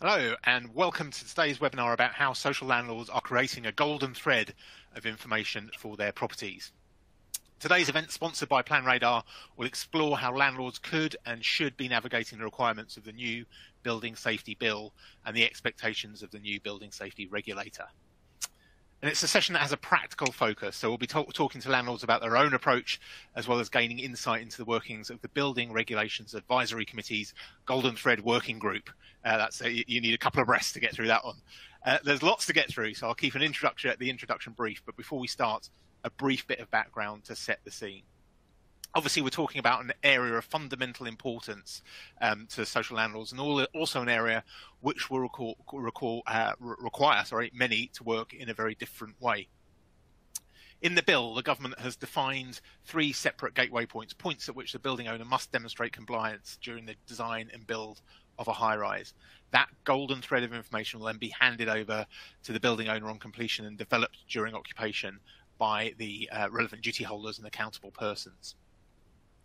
Hello, and welcome to today's webinar about how social landlords are creating a golden thread of information for their properties. Today's event, sponsored by PlanRadar, will explore how landlords could and should be navigating the requirements of the new Building Safety Bill and the expectations of the new Building Safety Regulator. And it's a session that has a practical focus. So we'll be talk talking to landlords about their own approach, as well as gaining insight into the workings of the Building Regulations Advisory Committee's Golden Thread Working Group. Uh, that's a, you need a couple of breaths to get through that one. Uh, there's lots to get through, so I'll keep an introduction at the introduction brief. But before we start, a brief bit of background to set the scene obviously we're talking about an area of fundamental importance um, to social landlords and all, also an area which will recall, recall, uh, require sorry, many to work in a very different way. In the bill, the government has defined three separate gateway points, points at which the building owner must demonstrate compliance during the design and build of a high rise. That golden thread of information will then be handed over to the building owner on completion and developed during occupation by the uh, relevant duty holders and accountable persons.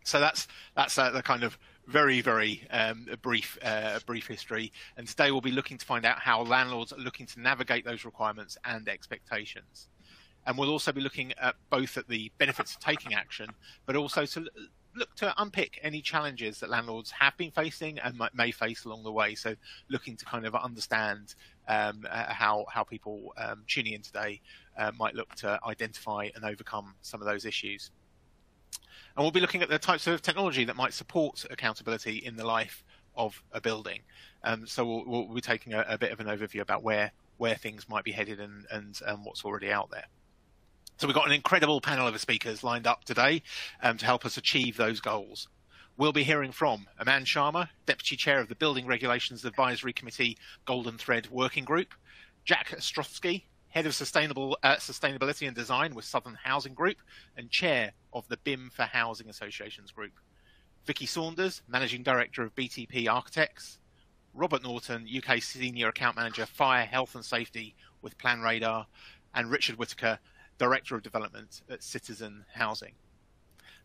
So that's that's uh, the kind of very very um, brief uh, brief history. And today we'll be looking to find out how landlords are looking to navigate those requirements and expectations. And we'll also be looking at both at the benefits of taking action, but also to look to unpick any challenges that landlords have been facing and may face along the way. So, looking to kind of understand um, uh, how how people um, tuning in today uh, might look to identify and overcome some of those issues. And we'll be looking at the types of technology that might support accountability in the life of a building. Um, so we'll, we'll, be taking a, a, bit of an overview about where where things might be headed and, and um, what's already out there. So we've got an incredible panel of speakers lined up today um, to help us achieve those goals. We'll be hearing from Aman Sharma, Deputy Chair of the Building Regulations Advisory Committee Golden Thread Working Group, Jack Ostrowski, Head of Sustainable uh, Sustainability and Design with Southern Housing Group, and Chair of the BIM for Housing Associations Group. Vicky Saunders, Managing Director of BTP Architects. Robert Norton, UK Senior Account Manager, Fire, Health and Safety with PlanRadar, And Richard Whitaker, Director of Development at Citizen Housing.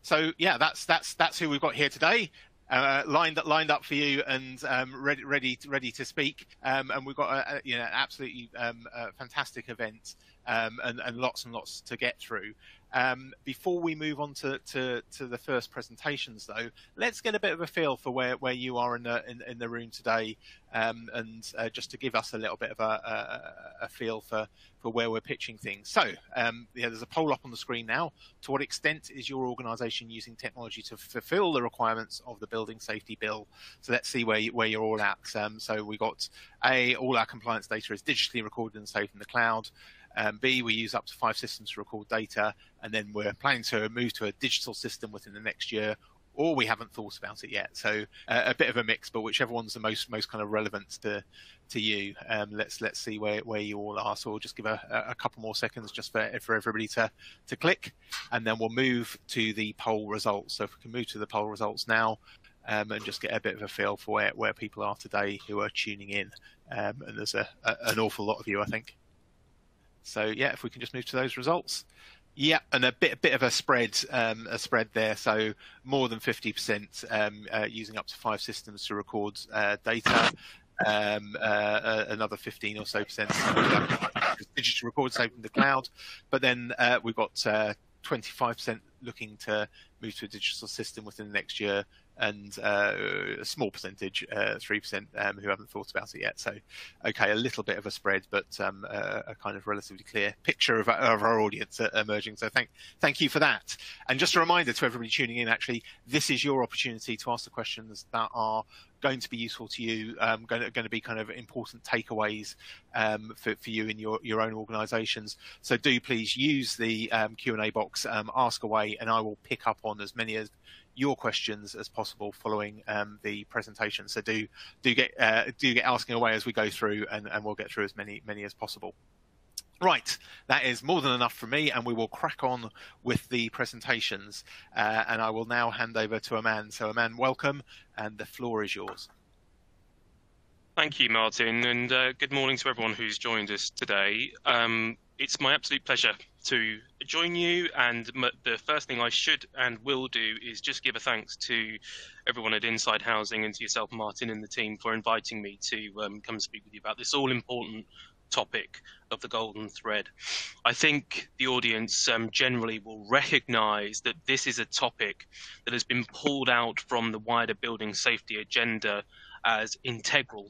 So yeah, that's that's that's who we've got here today uh, lined up, lined up for you and um, ready, ready, to, ready to speak. Um, and we've got a, a you know absolutely um, a fantastic event um, and, and, lots and lots to get through. Um, before we move on to, to, to, the first presentations, though, let's get a bit of a feel for where, where you are in the in, in the room today, um, and uh, just to give us a little bit of a, a, a feel for, for where we're pitching things. So, um, yeah, there's a poll up on the screen now. To what extent is your organisation using technology to fulfil the requirements of the Building Safety Bill? So let's see where you, where you're all at. Um, so we got a all our compliance data is digitally recorded and saved in the cloud. Um, B, we use up to five systems to record data, and then we're planning to move to a digital system within the next year, or we haven't thought about it yet. So uh, a bit of a mix, but whichever one's the most most kind of relevant to to you. Um, let's let's see where, where you all are. So we'll just give a, a couple more seconds just for for everybody to to click, and then we'll move to the poll results. So if we can move to the poll results now. Um, and just get a bit of a feel for where, where people are today who are tuning in. Um, and there's a, a, an awful lot of you, I think. So yeah, if we can just move to those results. Yeah, and a bit, a bit of a spread, um, a spread there. So more than 50% um, uh, using up to five systems to record uh, data. Um, uh, uh another 15 or so percent digital records saved in the cloud. But then uh, we've got 25% uh, looking to move to a digital system within the next year, and uh, a small percentage, uh, three percent, um, who haven't thought about it yet. So, okay, a little bit of a spread, but um, a, a, kind of relatively clear picture of, of our audience uh, emerging. So, thank thank you for that. And just a reminder to everybody tuning in, actually, this is your opportunity to ask the questions that are going to be useful to you, um, going, to, going to be kind of important takeaways um, for, for you in your, your own organisations. So do please use the um, Q&A box, um, ask away, and I will pick up on as many as your questions as possible following um, the presentation. So do do get uh, do get asking away as we go through, and, and we'll get through as many many as possible. Right, that is more than enough for me, and we will crack on with the presentations. Uh, and I will now hand over to Aman. So, Aman, welcome, and the floor is yours. Thank you, Martin, and uh, good morning to everyone who's joined us today. Um, it's my absolute pleasure to join you. And the first thing I should and will do is just give a thanks to everyone at Inside Housing and to yourself, Martin, and the team for inviting me to um, come speak with you about this all important topic of the golden thread. I think the audience um, generally will recognize that this is a topic that has been pulled out from the wider building safety agenda as integral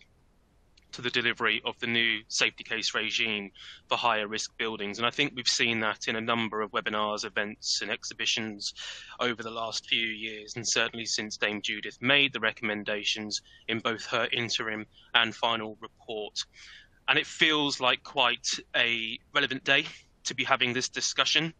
to the delivery of the new safety case regime for higher risk buildings. And I think we've seen that in a number of webinars, events, and exhibitions over the last few years, and certainly since Dame Judith made the recommendations in both her interim and final report. And it feels like quite a relevant day to be having this discussion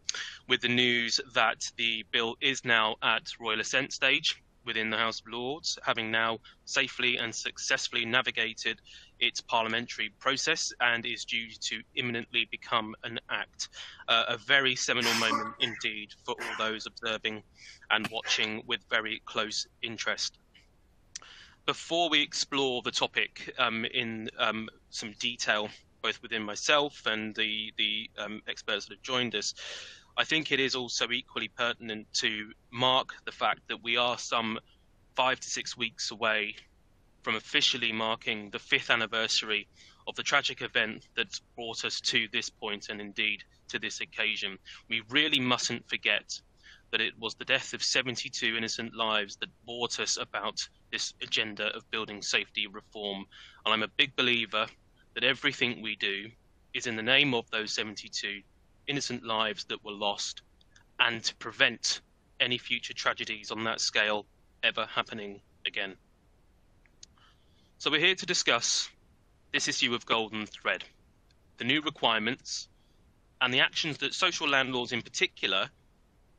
with the news that the bill is now at royal assent stage within the House of Lords, having now safely and successfully navigated its parliamentary process and is due to imminently become an act. Uh, a very seminal moment indeed for all those observing and watching with very close interest. Before we explore the topic um, in um, some detail, both within myself and the, the um, experts that have joined us, I think it is also equally pertinent to mark the fact that we are some five to six weeks away from officially marking the fifth anniversary of the tragic event that brought us to this point and indeed to this occasion. We really mustn't forget that it was the death of 72 innocent lives that brought us about this agenda of building safety reform. And I'm a big believer that everything we do is in the name of those 72 innocent lives that were lost and to prevent any future tragedies on that scale ever happening again. So we're here to discuss this issue of Golden Thread, the new requirements, and the actions that social landlords in particular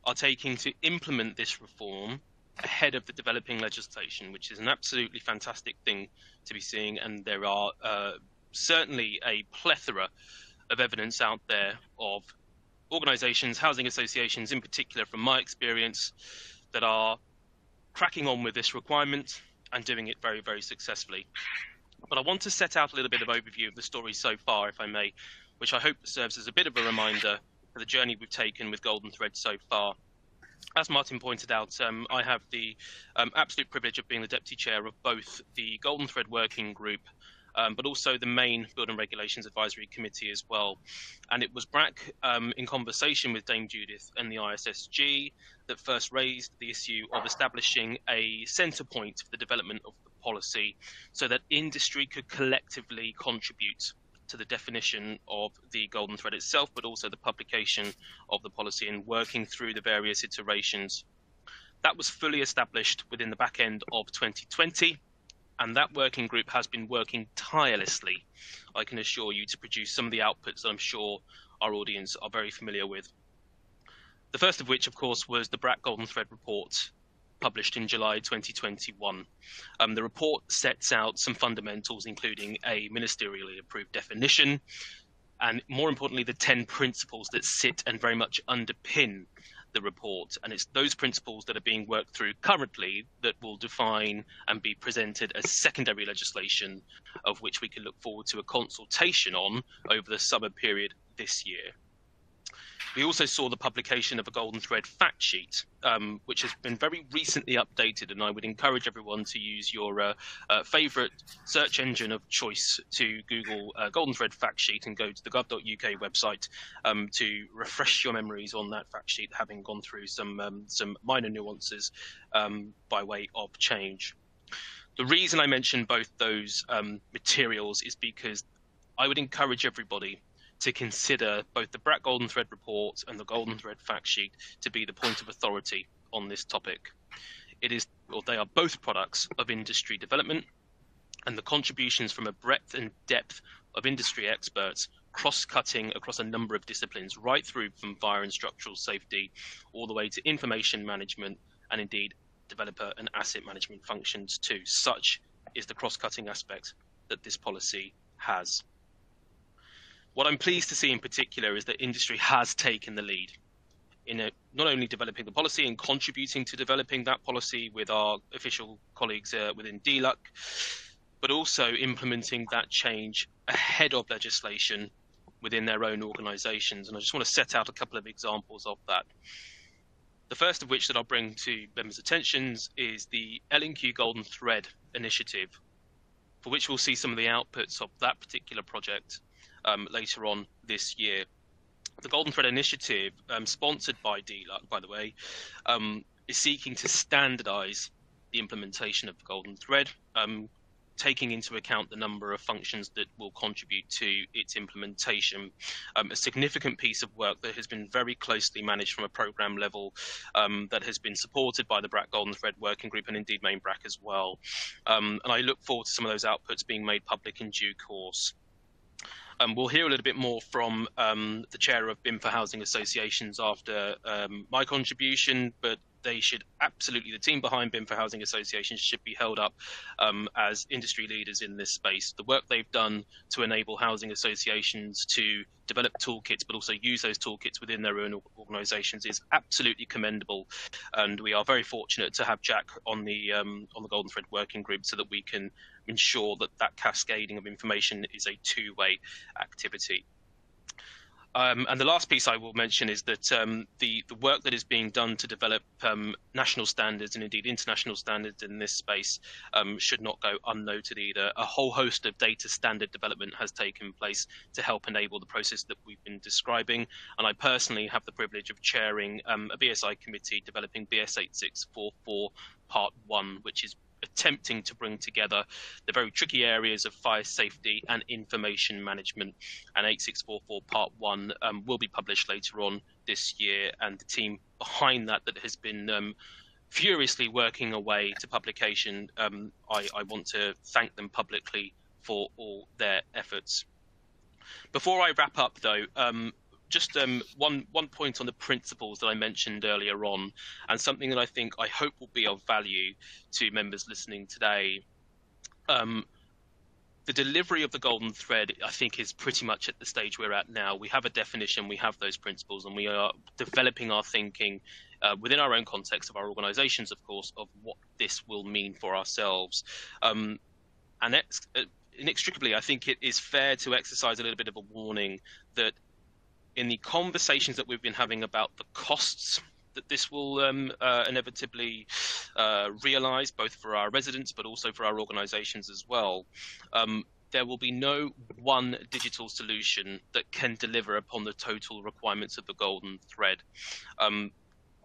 are taking to implement this reform ahead of the developing legislation, which is an absolutely fantastic thing to be seeing. And there are uh, certainly a plethora of evidence out there of organizations, housing associations in particular, from my experience, that are cracking on with this requirement and doing it very, very successfully. But I want to set out a little bit of overview of the story so far, if I may, which I hope serves as a bit of a reminder for the journey we've taken with Golden Thread so far. As Martin pointed out, um, I have the um, absolute privilege of being the deputy chair of both the Golden Thread Working Group um, but also the main Building Regulations Advisory Committee as well. And it was BRAC um, in conversation with Dame Judith and the ISSG that first raised the issue of establishing a centre point for the development of the policy so that industry could collectively contribute to the definition of the golden thread itself, but also the publication of the policy and working through the various iterations. That was fully established within the back end of 2020 and that working group has been working tirelessly, I can assure you, to produce some of the outputs that I'm sure our audience are very familiar with. The first of which, of course, was the BRAC Golden Thread report published in July 2021. Um, the report sets out some fundamentals, including a ministerially approved definition, and more importantly, the 10 principles that sit and very much underpin the report. And it's those principles that are being worked through currently that will define and be presented as secondary legislation, of which we can look forward to a consultation on over the summer period this year. We also saw the publication of a Golden Thread fact sheet, um, which has been very recently updated, and I would encourage everyone to use your uh, uh, favorite search engine of choice to Google uh, Golden Thread fact sheet and go to the gov.uk website um, to refresh your memories on that fact sheet, having gone through some um, some minor nuances um, by way of change. The reason I mention both those um, materials is because I would encourage everybody to consider both the BRAC Golden Thread report and the Golden Thread fact sheet to be the point of authority on this topic. It is, well, they are both products of industry development, and the contributions from a breadth and depth of industry experts cross-cutting across a number of disciplines, right through from fire and structural safety, all the way to information management, and indeed developer and asset management functions too. Such is the cross-cutting aspect that this policy has. What I'm pleased to see in particular is that industry has taken the lead in a, not only developing the policy and contributing to developing that policy with our official colleagues uh, within DLUC, but also implementing that change ahead of legislation within their own organisations. And I just want to set out a couple of examples of that. The first of which that I'll bring to members' attentions is the L&Q Golden Thread initiative, for which we'll see some of the outputs of that particular project um, later on this year. The Golden Thread initiative, um, sponsored by DLUC, by the way, um, is seeking to standardize the implementation of the Golden Thread, um, taking into account the number of functions that will contribute to its implementation. Um, a significant piece of work that has been very closely managed from a program level um, that has been supported by the BRAC Golden Thread Working Group and indeed main BRAC as well. Um, and I look forward to some of those outputs being made public in due course. Um, we'll hear a little bit more from um, the chair of BIM for Housing Associations after um, my contribution, but they should absolutely the team behind BIM for Housing Associations should be held up um, as industry leaders in this space. The work they've done to enable housing associations to develop toolkits, but also use those toolkits within their own organisations is absolutely commendable. And we are very fortunate to have Jack on the um, on the Golden Thread Working Group so that we can ensure that that cascading of information is a two-way activity. Um, and the last piece I will mention is that um, the, the work that is being done to develop um, national standards and indeed international standards in this space um, should not go unnoted either. A whole host of data standard development has taken place to help enable the process that we've been describing. And I personally have the privilege of chairing um, a BSI committee developing BS 8644 Part 1, which is attempting to bring together the very tricky areas of fire safety and information management. And 8644 Part 1 um, will be published later on this year, and the team behind that that has been um, furiously working away to publication, um, I, I want to thank them publicly for all their efforts. Before I wrap up, though, um, just um, one one point on the principles that I mentioned earlier on, and something that I think I hope will be of value to members listening today. Um, the delivery of the golden thread, I think, is pretty much at the stage we're at now. We have a definition, we have those principles, and we are developing our thinking uh, within our own context of our organisations, of course, of what this will mean for ourselves. Um, and ex- uh, inextricably, I think it is fair to exercise a little bit of a warning that in the conversations that we've been having about the costs that this will um, uh, inevitably uh, realize, both for our residents but also for our organizations as well. Um, there will be no one digital solution that can deliver upon the total requirements of the golden thread. Um,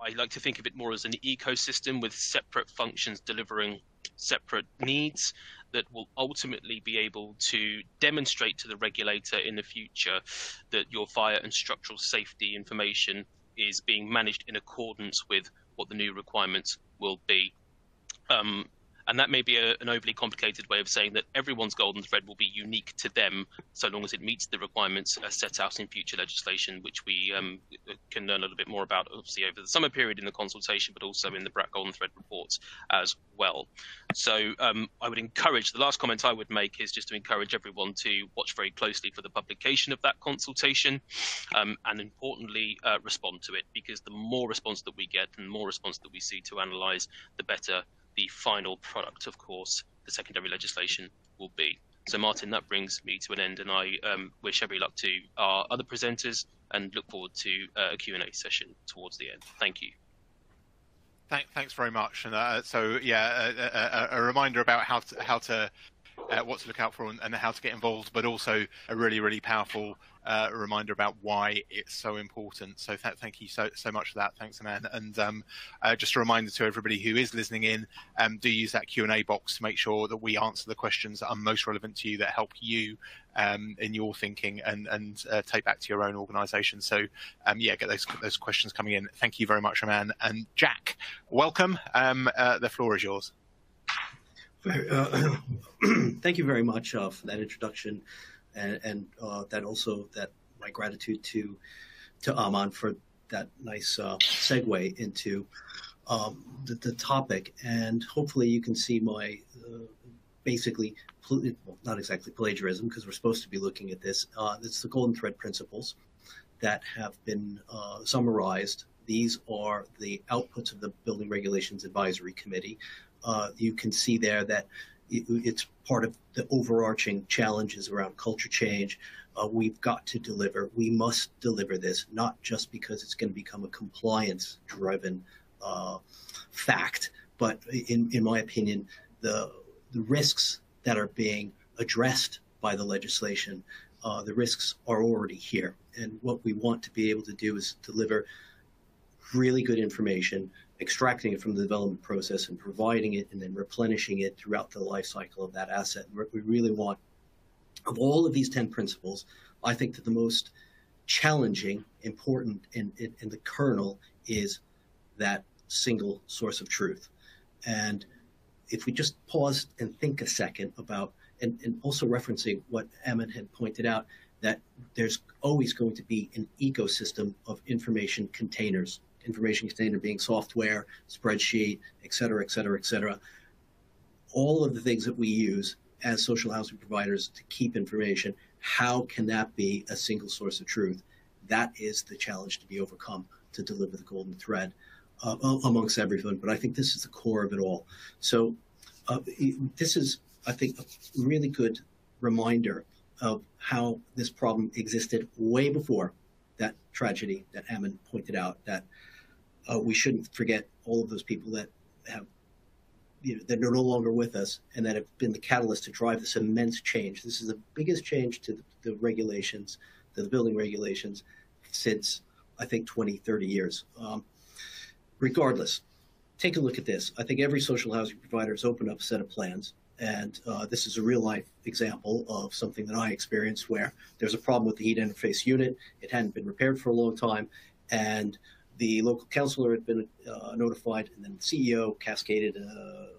I like to think of it more as an ecosystem with separate functions delivering separate needs that will ultimately be able to demonstrate to the regulator in the future that your fire and structural safety information is being managed in accordance with what the new requirements will be. Um, and that may be a, an overly complicated way of saying that everyone's golden thread will be unique to them so long as it meets the requirements as set out in future legislation, which we um, can learn a little bit more about, obviously, over the summer period in the consultation, but also in the BRAC Golden Thread reports as well. So um, I would encourage, the last comment I would make is just to encourage everyone to watch very closely for the publication of that consultation um, and importantly, uh, respond to it because the more response that we get and the more response that we see to analyse, the better the final product, of course, the secondary legislation will be. So, Martin, that brings me to an end, and I um, wish every luck to our other presenters and look forward to uh, a Q&A session towards the end. Thank you. Thank, thanks very much. And uh, so, yeah, a, a, a, reminder about how to, how to uh, what to look out for and, and, how to get involved, but also a really, really powerful uh, reminder about why it's so important. So th- thank you so so much for that. Thanks, Amanda. And um, uh, just a reminder to everybody who is listening in, um, do use that Q and A box to make sure that we answer the questions that are most relevant to you, that help you um, in your thinking, and and uh, take back to your own organisation. So um, yeah, get those those questions coming in. Thank you very much, Amanda and Jack. Welcome. Um, uh, the floor is yours. Uh, thank you very much uh, for that introduction, and, and uh, that also that my gratitude to to Aman for that nice uh, segue into um, the, the, topic, and hopefully you can see my uh, basically well, not exactly plagiarism because we're supposed to be looking at this. It's the golden thread principles that have been summarized. These are the outputs of the Building Regulations Advisory Committee uh, you can see there that it's part of the overarching challenges around culture change. Uh, we've got to deliver. We must deliver this, not just because it's going to become a compliance driven uh, fact, but in, in my opinion, the, the risks that are being addressed by the legislation, uh, the risks are already here. And what we want to be able to do is deliver really good information, extracting it from the development process and providing it and then replenishing it throughout the life cycle of that asset. we really want, of all of these 10 principles, I think that the most challenging, important and, in the kernel is that single source of truth. And if we just pause and think a second about, and, and also referencing what Aman had pointed out, that there's always going to be an ecosystem of information containers, information container being software, spreadsheet, et cetera, et cetera, et cetera. All of the things that we use as social housing providers to keep information, how can that be a single source of truth? That is the challenge to be overcome to deliver the golden thread uh, amongst everyone. But I think this is the core of it all. So uh, this is, I think, a really good reminder of how this problem existed way before that tragedy that Aman pointed out. That uh, we shouldn't forget all of those people that have. You know, that are no longer with us and that have been the catalyst to drive this immense change. This is the biggest change to the, the regulations, to the building regulations, since I think 20, 30 years. Um, regardless, take a look at this. I think every social housing provider has opened up a set of plans. And uh, this is a real life example of something that I experienced where there's a problem with the heat interface unit. It hadn't been repaired for a long time. And the local councilor had been uh, notified, and then the CEO cascaded a,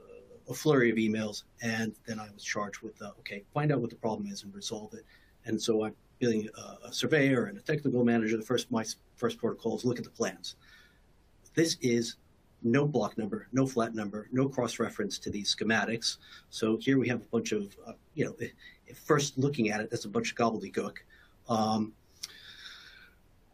a, flurry of emails. And then I was charged with, uh, okay, find out what the problem is and resolve it. And so I'm being a, a surveyor and a technical manager. The first my first protocol is look at the plans. This is no block number, no flat number, no cross reference to these schematics. So here we have a bunch of, uh, you know, first looking at it, that's a bunch of gobbledygook. Um,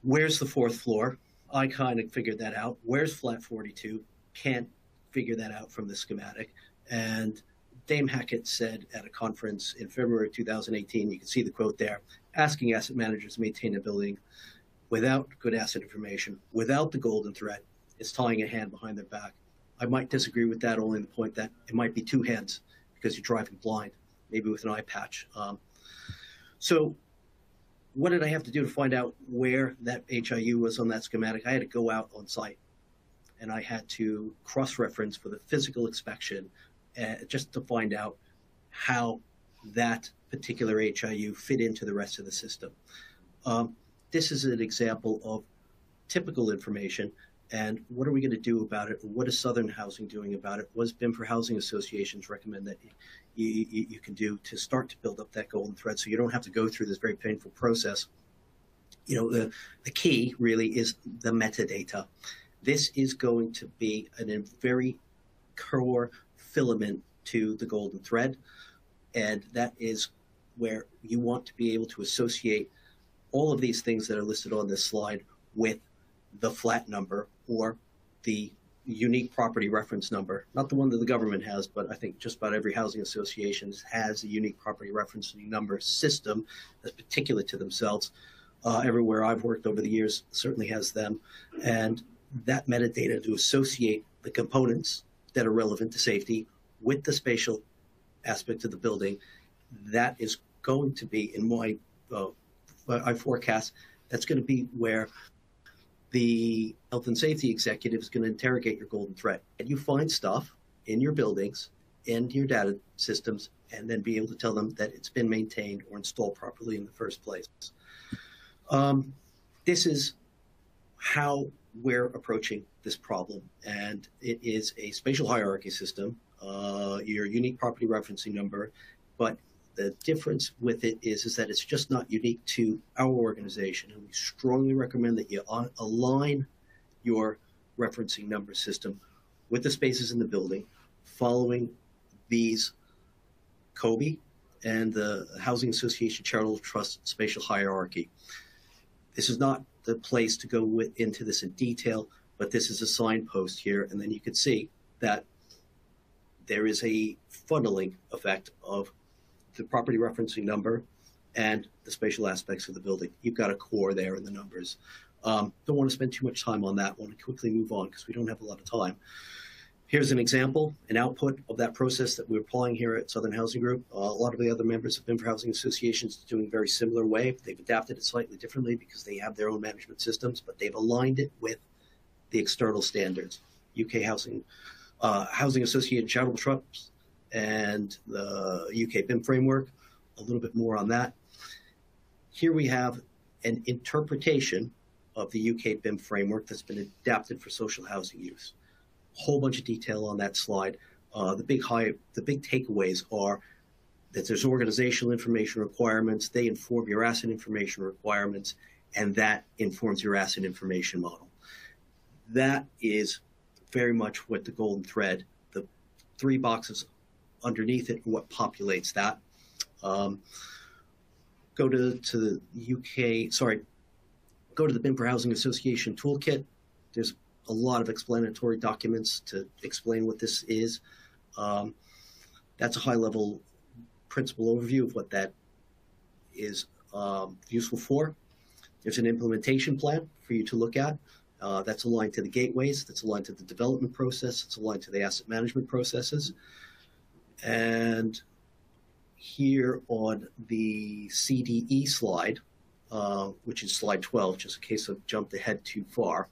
where's the fourth floor? I kind of figured that out. Where's flat 42? Can't figure that out from the schematic. And Dame Hackitt said at a conference in February 2018, you can see the quote there, asking asset managers to maintain a building without good asset information, without the golden thread, is tying a hand behind their back. I might disagree with that only in the point that it might be two hands because you're driving blind, maybe with an eye patch. Um, so, what did I have to do to find out where that HIU was on that schematic? I had to go out on site and I had to cross reference for the physical inspection uh, just to find out how that particular HIU fit into the rest of the system. Um, this is an example of typical information and what are we going to do about it? What is Southern Housing doing about it? What does BIM for Housing Associations recommend that you, you, you, can do to start to build up that golden thread so you don't have to go through this very painful process? You know, the, the key really is the metadata. This is going to be a very core filament to the golden thread. And that is where you want to be able to associate all of these things that are listed on this slide with the flat number or the unique property reference number, not the one that the government has, but I think just about every housing association has a unique property reference number system that's particular to themselves. Uh, everywhere I've worked over the years certainly has them. And that metadata to associate the components that are relevant to safety with the spatial aspect of the building, that is going to be, in my uh, I forecast, that's going to be where the health and safety executive is going to interrogate your golden thread. And you find stuff in your buildings, in your data systems, and then be able to tell them that it's been maintained or installed properly in the first place. Um, this is how we're approaching this problem, and it is a spatial hierarchy system, uh, your unique property referencing number, but the difference with it is, is that it's just not unique to our organization. And we strongly recommend that you align your referencing number system with the spaces in the building following these COBie and the Housing Association Charitable Trust spatial hierarchy. This is not the place to go with, into this in detail, but this is a signpost here. And then you can see that there is a funneling effect of the property referencing number and the spatial aspects of the building. You've got a core there in the numbers. Um, don't want to spend too much time on that. Want to quickly move on because we don't have a lot of time. Here's an example, an output of that process that we're applying here at Southern Housing Group. Uh, a lot of the other members of BIM Housing Associations are doing a very similar way. They've adapted it slightly differently because they have their own management systems, but they've aligned it with the external standards. UK Housing uh, Housing Association Charitable Trust and the UK BIM framework. A little bit more on that. Here we have an interpretation of the UK BIM framework that's been adapted for social housing use. Whole bunch of detail on that slide. Uh, the big high, the big takeaways are that there's organizational information requirements. They inform your asset information requirements, and that informs your asset information model. That is very much what the golden thread, the three boxes underneath it, and what populates that. Um, go to, to the UK, sorry, go to the BIM for Housing Association toolkit. There's a lot of explanatory documents to explain what this is. Um, that's a high level principle overview of what that is um, useful for. There's an implementation plan for you to look at. Uh, that's aligned to the gateways, that's aligned to the development process, it's aligned to the asset management processes. And here on the CDE slide, uh, which is slide 12, just in case I've jumped ahead too far,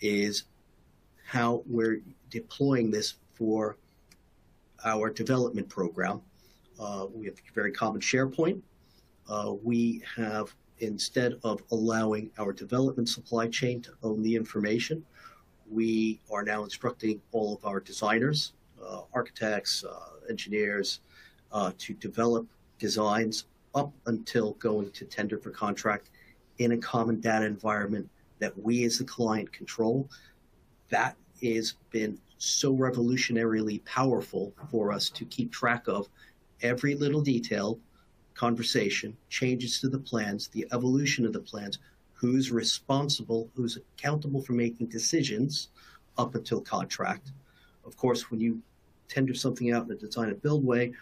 is how we're deploying this for our development program. Uh, we have a very common SharePoint. Uh, we have, instead of allowing our development supply chain to own the information, we are now instructing all of our designers, uh, architects, uh, engineers, uh, to develop designs up until going to tender for contract in a common data environment that we as the client control. That has been so revolutionarily powerful for us to keep track of every little detail, conversation, changes to the plans, the evolution of the plans, who's responsible, who's accountable for making decisions up until contract. Of course, when you tender something out in a design and build way,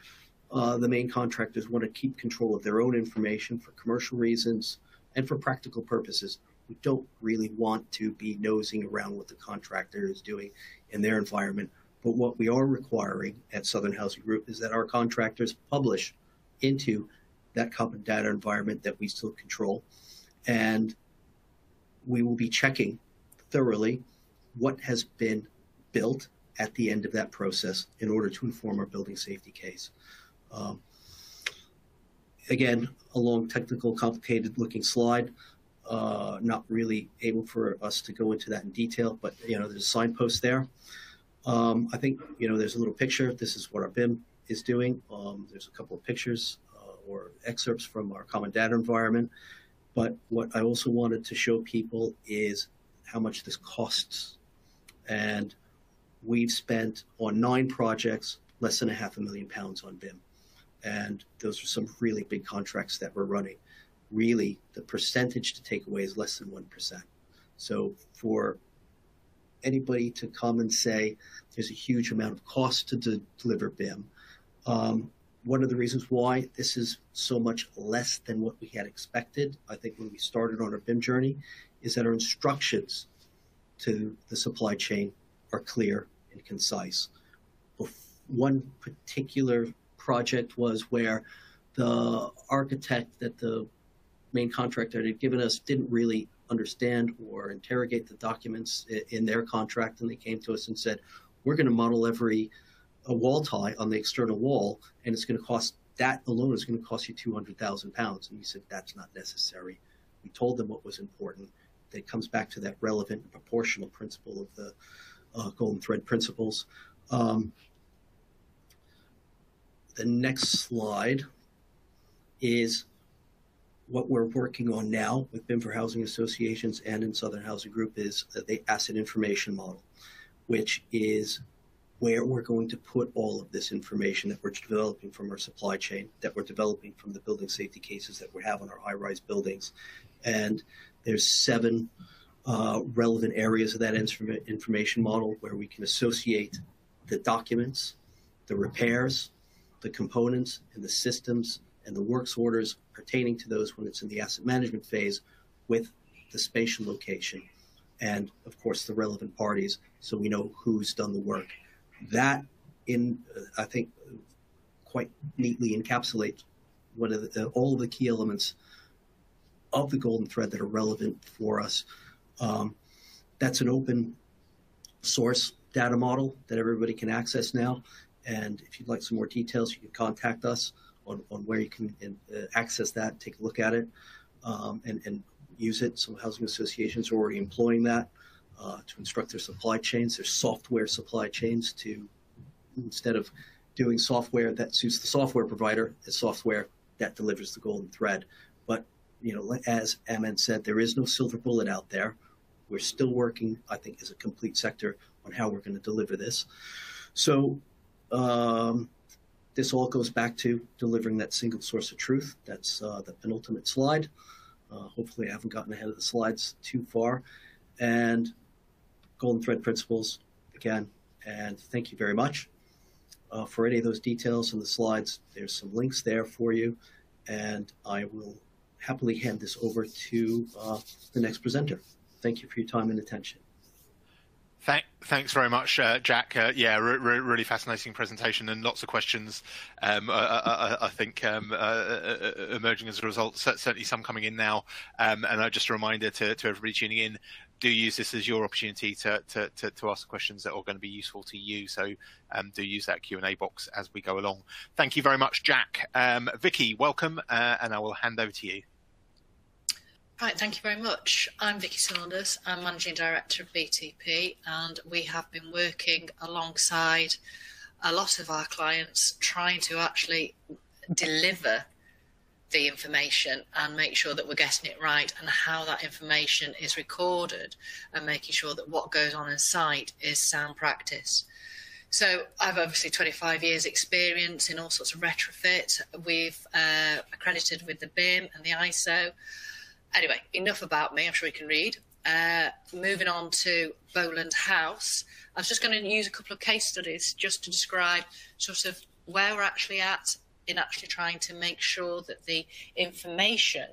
uh, the main contractors want to keep control of their own information for commercial reasons and for practical purposes. We don't really want to be nosing around what the contractor is doing in their environment. But what we are requiring at Southern Housing Group is that our contractors publish into that common data environment that we still control. And we will be checking thoroughly what has been built at the end of that process in order to inform our building safety case. Um, again, a long, technical, complicated looking slide. Uh, not really able for us to go into that in detail, but you know, there's a signpost there. Um, I think you know, there's a little picture. This is what our BIM is doing. Um, there's a couple of pictures uh, or excerpts from our common data environment. But what I also wanted to show people is how much this costs. And we've spent on nine projects less than a half a million pounds on BIM and those are some really big contracts that we're running. Really, the percentage to take away is less than 1%. So for anybody to come and say there's a huge amount of cost to de- deliver BIM, um, one of the reasons why this is so much less than what we had expected, I think, when we started on our BIM journey, is that our instructions to the supply chain are clear and concise. One particular project was where the architect that the main contractor had given us didn't really understand or interrogate the documents in their contract, and they came to us and said, "We're going to model every a wall tie on the external wall, and it's going to cost that alone is going to cost you two hundred thousand pounds." And we said, "That's not necessary." We told them what was important. That comes back to that relevant proportional principle of the uh, golden thread principles. Um, the next slide is what we're working on now with BIM for Housing Associations and in Southern Housing Group is the asset information model, which is where we're going to put all of this information that we're developing from our supply chain, that we're developing from the building safety cases that we have on our high-rise buildings. And there's seven uh, relevant areas of that information model where we can associate the documents the repairs, the components, and the systems and the works orders pertaining to those when it's in the asset management phase with the spatial location and, of course, the relevant parties so we know who's done the work. That, in uh, I think, quite neatly encapsulates what the, all of the key elements of the golden thread that are relevant for us. Um, that's an open source data model that everybody can access now. And if you'd like some more details, you can contact us on, on where you can uh, access that, take a look at it, um, and, and use it. Some housing associations are already employing that uh, to instruct their supply chains, their software supply chains to, instead of doing software that suits the software provider, it's software that delivers the golden thread. But, you know, as Aman said, there is no silver bullet out there. We're still working, I think, as a complete sector on how we're going to deliver this. So um, this all goes back to delivering that single source of truth. That's uh, the penultimate slide. Uh, hopefully, I haven't gotten ahead of the slides too far. And golden thread principles again. And thank you very much. Uh, for any of those details in the slides, there's some links there for you. And I will happily hand this over to uh, the next presenter. Thank you for your time and attention. Thank, thanks very much, uh, Jack. Uh, yeah, re- re- really fascinating presentation and lots of questions. Um, I, I, I, think um, uh, uh, uh, emerging as a result. Certainly, some coming in now. Um, and just a reminder to, to, everybody tuning in: do use this as your opportunity to to, to, to ask questions that are going to be useful to you. So um, do use that Q and A box as we go along. Thank you very much, Jack. Um, Vicky, welcome, uh, and I will hand over to you. Right, thank you very much. I'm Vicky Saunders. I'm Managing Director of BTP, and we have been working alongside a lot of our clients trying to actually deliver the information and make sure that we're getting it right and how that information is recorded and making sure that what goes on in site is sound practice. So I've obviously 25 years experience in all sorts of retrofit. We've uh, accredited with the BIM and the ISO anyway, enough about me. I'm sure you can read. Uh, moving on to Bowland House, I was just going to use a couple of case studies just to describe sort of where we're actually at in actually trying to make sure that the information,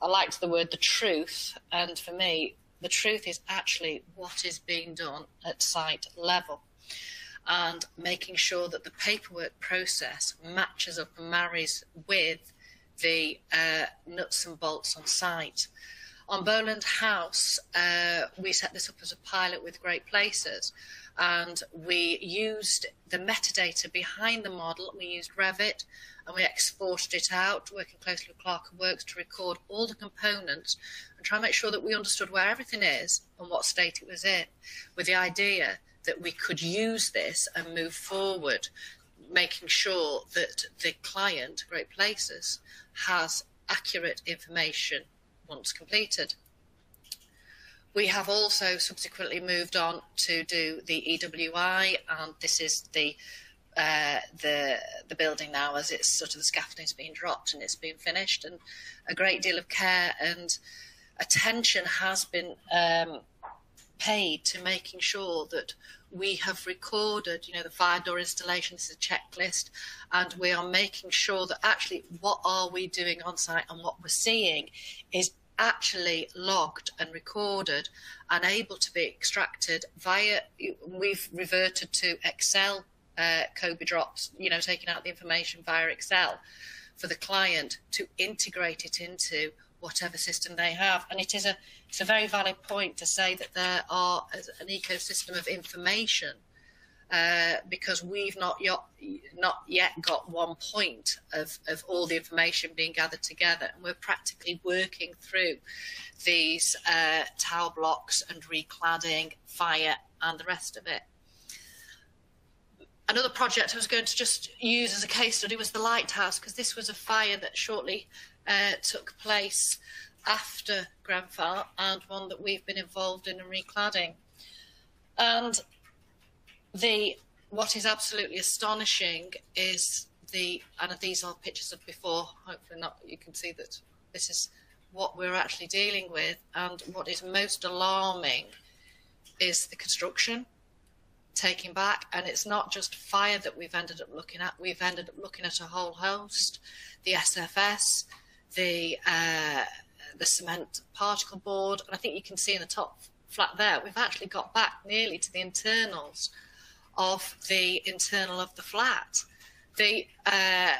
I liked the word the truth, and for me, the truth is actually what is being done at site level and making sure that the paperwork process matches up and marries with the uh, nuts and bolts on site. On Bowland House, uh, we set this up as a pilot with Great Places, and we used the metadata behind the model. We used Revit, and we exported it out, working closely with Clerk Works to record all the components and try and make sure that we understood where everything is and what state it was in, with the idea that we could use this and move forward making sure that the client, Great Places, has accurate information once completed. We have also subsequently moved on to do the EWI, and this is the uh, the the building now as it's sort of the scaffolding is being dropped and it's being finished, and a great deal of care and attention has been um, paid to making sure that we have recorded, you know, the fire door installation. This is a checklist, and we are making sure that actually what are we doing on site and what we're seeing is actually logged and recorded and able to be extracted via. We've reverted to Excel uh, drops, you know, taking out the information via Excel for the client to integrate it into whatever system they have. And it is a it's a very valid point to say that there are an ecosystem of information uh, because we've not yet not yet got one point of, of all the information being gathered together, and we're practically working through these uh, tower blocks and recladding, fire, and the rest of it. Another project I was going to just use as a case study was the lighthouse because this was a fire that shortly uh, took place after Grenfell and one that we've been involved in in recladding. And the what is absolutely astonishing is the and these are pictures of before. Hopefully, not you can see that this is what we're actually dealing with. And what is most alarming is the construction. taking back. And it's not just fire that we've ended up looking at. We've ended up looking at a whole host, the SFS, the uh, the cement particle board, and I think you can see in the top flat there, we've actually got back nearly to the internals of the internal of the flat. The uh,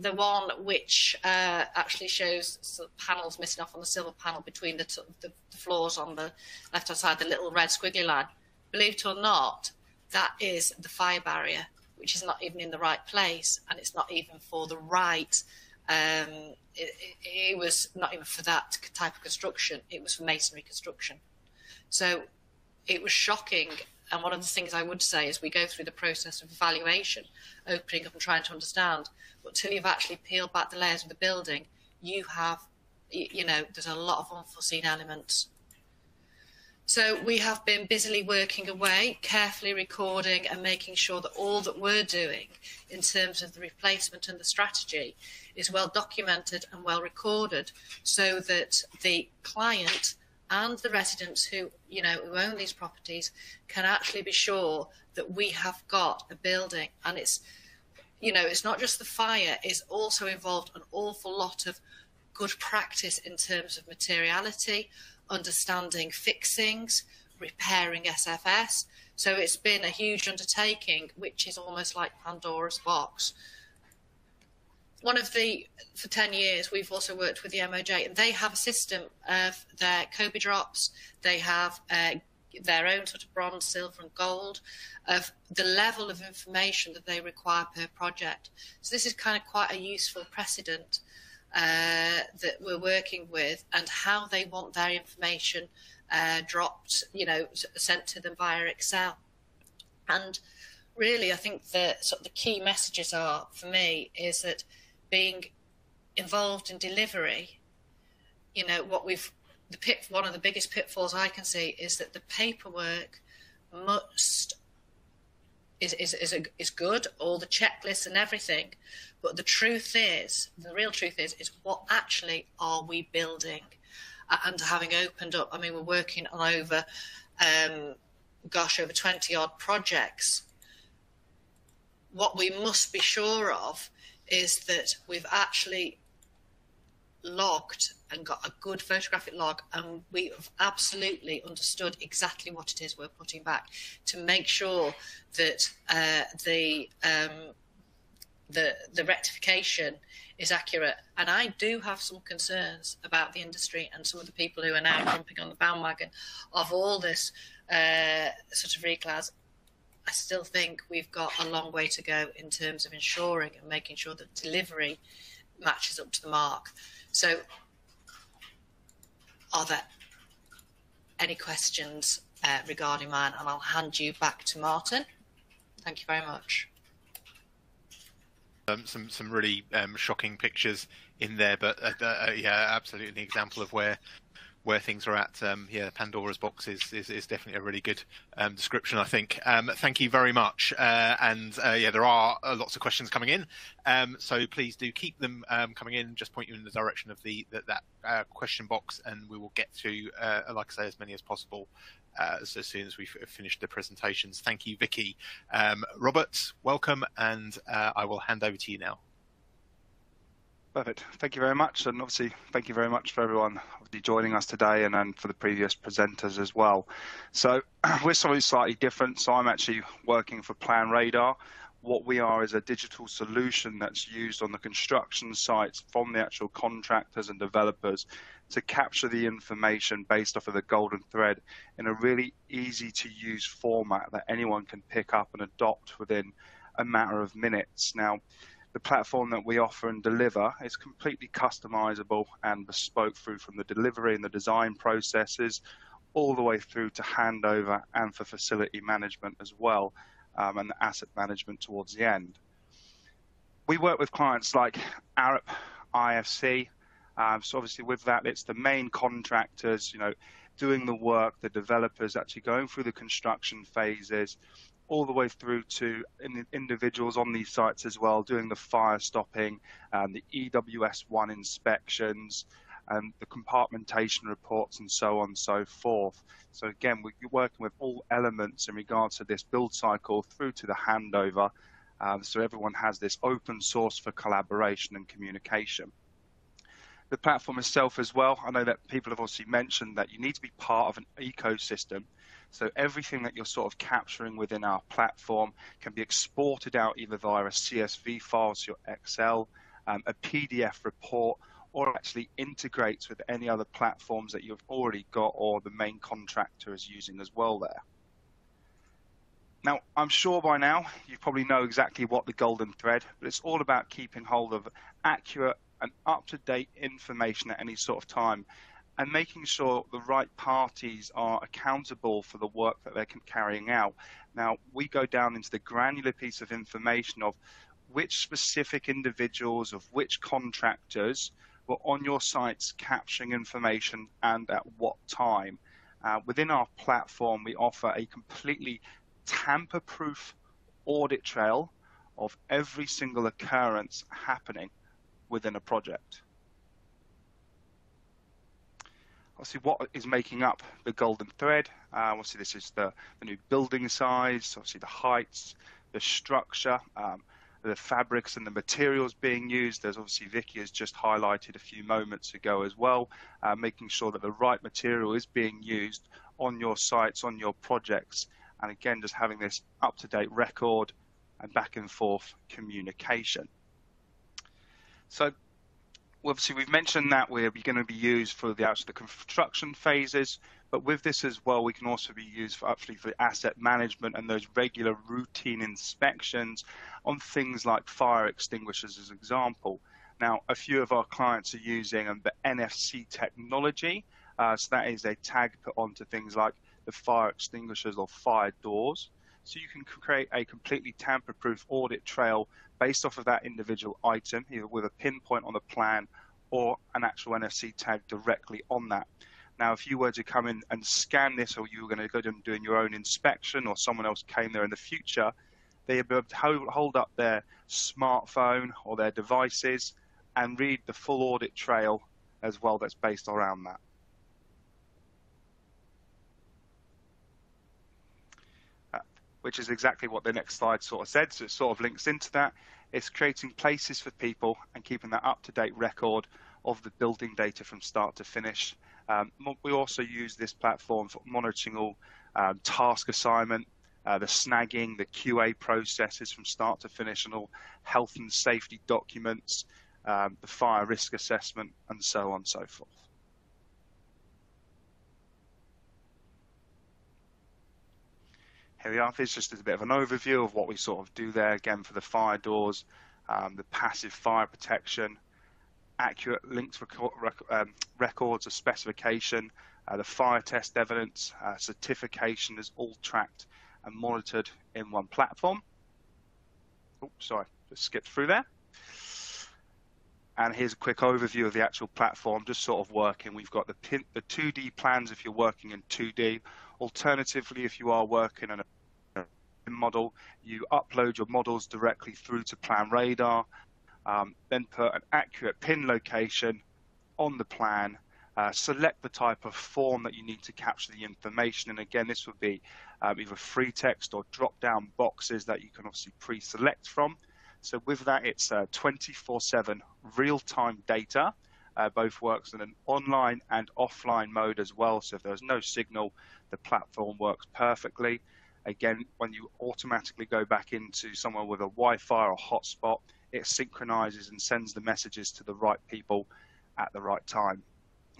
the one which uh, actually shows sort of panels missing off on the silver panel between the, the, the floors on the left hand side, the little red squiggly line. Believe it or not, that is the fire barrier, which is not even in the right place, and it's not even for the right. Um, it, it, was not even for that type of construction. It was for masonry construction. So it was shocking. And one of the things I would say is we go through the process of evaluation, opening up and trying to understand. But till you've actually peeled back the layers of the building, you have, you know, there's a lot of unforeseen elements. So we have been busily working away, carefully recording and making sure that all that we're doing in terms of the replacement and the strategy is well documented and well recorded so that the client and the residents who you know who own these properties can actually be sure that we have got a building. And it's you know it's not just the fire it's also involved an awful lot of good practice in terms of materiality understanding fixings repairing sfs so it's been a huge undertaking which is almost like pandora's box. One of the for 10 years we've also worked with the moj and they have a system of their COBie drops. They have uh, their own sort of bronze silver and gold of the level of information that they require per project. So this is kind of quite a useful precedent uh, that we're working with and how they want their information uh, dropped you know sent to them via excel. And really i think that sort of the key messages are for me is that being involved in delivery, you know, what we've the pit one of the biggest pitfalls I can see is that the paperwork must is is is, a, is good, all the checklists and everything, but the truth is, the real truth is, is what actually are we building? And having opened up, I mean, we're working on over, um, gosh, over twenty odd projects. What we must be sure of is that we've actually logged and got a good photographic log and we have absolutely understood exactly what it is we're putting back to make sure that uh, the um, the the rectification is accurate and I do have some concerns about the industry and some of the people who are now jumping on the bandwagon of all this uh, sort of reclass I still think we've got a long way to go in terms of ensuring and making sure that delivery matches up to the mark. So, are there any questions uh, regarding mine? And I'll hand you back to Martin. Thank you very much. Um, some some really um, shocking pictures in there, but uh, uh, yeah, absolutely an example of where where things are at, um, yeah, Pandora's box is, is, is, definitely a really good um, description, I think. Um, thank you very much. Uh, and uh, yeah, there are uh, lots of questions coming in, um, so please do keep them um, coming in. Just point you in the direction of the, the that uh, question box, and we will get to, uh, like I say, as many as possible. Uh, as, as, soon as we've finished the presentations. Thank you, Vicky. Um, Robert, welcome, and I will hand over to you now. Perfect. Thank you very much. And obviously, thank you very much for everyone joining us today and, and for the previous presenters as well. So we're something slightly different. So I'm actually working for PlanRadar. What we are is a digital solution that's used on the construction sites from the actual contractors and developers to capture the information based off of the golden thread in a really easy to use format that anyone can pick up and adopt within a matter of minutes. Now, the platform that we offer and deliver is completely customizable and bespoke through from the delivery and the design processes all the way through to handover and for facility management as well um, and asset management towards the end. We work with clients like Arup, IFC. Um, so obviously with that, it's the main contractors, you know, doing the work, the developers actually going through the construction phases, all the way through to individuals on these sites as well, doing the fire stopping, um, the EWS1 inspections, and the compartmentation reports and so on and so forth. So again, we're working with all elements in regards to this build cycle through to the handover. Um, so everyone has this open source for collaboration and communication. The platform itself as well, I know that people have obviously mentioned that you need to be part of an ecosystem. So everything that you're sort of capturing within our platform can be exported out either via a CSV file, so your Excel, um, a PDF report, or actually integrates with any other platforms that you've already got or the main contractor is using as well there. Now, I'm sure by now you probably know exactly what the golden thread, but it's all about keeping hold of accurate and up-to-date information at any sort of time and making sure the right parties are accountable for the work that they're carrying out. Now, we go down into the granular piece of information of which specific individuals, of which contractors were on your sites capturing information and at what time. Uh, within our platform, we offer a completely tamper proof audit trail of every single occurrence happening within a project. Obviously, what is making up the golden thread? Uh, obviously, this is the, the, new building size, obviously the heights, the structure, um, the fabrics and the materials being used. There's obviously Vicky has just highlighted a few moments ago as well, uh, making sure that the right material is being used on your sites, on your projects, and again, just having this up-to-date record and back and forth communication. So obviously we've mentioned that we're going to be used for the actual the construction phases, but with this as well, we can also be used for actually for asset management and those regular routine inspections on things like fire extinguishers as an example. Now, a few of our clients are using um, the NFC technology, uh, so that is a tag put onto things like the fire extinguishers or fire doors. So you can create a completely tamper-proof audit trail based off of that individual item, either with a pinpoint on the plan or an actual NFC tag directly on that. Now, if you were to come in and scan this, or you were going to go and doing your own inspection, or someone else came there in the future, they'd be able to hold up their smartphone or their devices and read the full audit trail as well that's based around that. Which is exactly what the next slide sort of said. So it sort of links into that. It's creating places for people and keeping that up-to-date record of the building data from start to finish. Um, we also use this platform for monitoring all um, task assignment, uh, the snagging, the QA processes from start to finish, and all health and safety documents, um, the fire risk assessment, and so on and so forth. Here we are. This just is a bit of an overview of what we sort of do there again for the fire doors, um, the passive fire protection, accurate linked um, records of specification, uh, the fire test evidence, uh, certification is all tracked and monitored in one platform. Oh, sorry, just skipped through there. And here's a quick overview of the actual platform, just sort of working. We've got the, pin, the 2D plans if you're working in 2D. Alternatively, if you are working in a model, you upload your models directly through to PlanRadar, um, then put an accurate pin location on the plan, uh, select the type of form that you need to capture the information. And again, this would be um, either free text or drop down boxes that you can obviously pre select from. So with that, it's 24/7 uh, real-time data. Uh, both works in an online and offline mode as well. So if there's no signal, the platform works perfectly. Again, when you automatically go back into somewhere with a Wi-Fi or hotspot, it synchronizes and sends the messages to the right people at the right time.